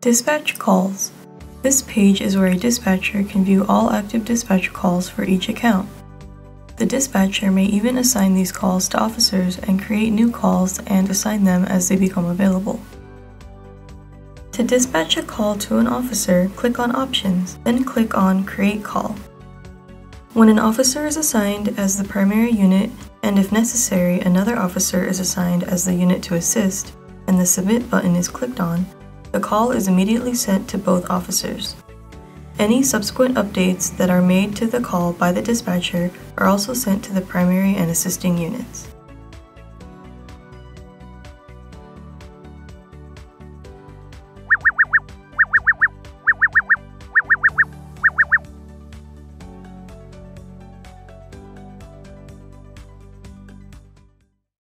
Dispatch calls. This page is where a dispatcher can view all active dispatch calls for each account. The dispatcher may even assign these calls to officers and create new calls and assign them as they become available. To dispatch a call to an officer, click on Options, then click on Create Call. When an officer is assigned as the primary unit, and if necessary, another officer is assigned as the unit to assist, and the Submit button is clicked on, the call is immediately sent to both officers. Any subsequent updates that are made to the call by the dispatcher are also sent to the primary and assisting units.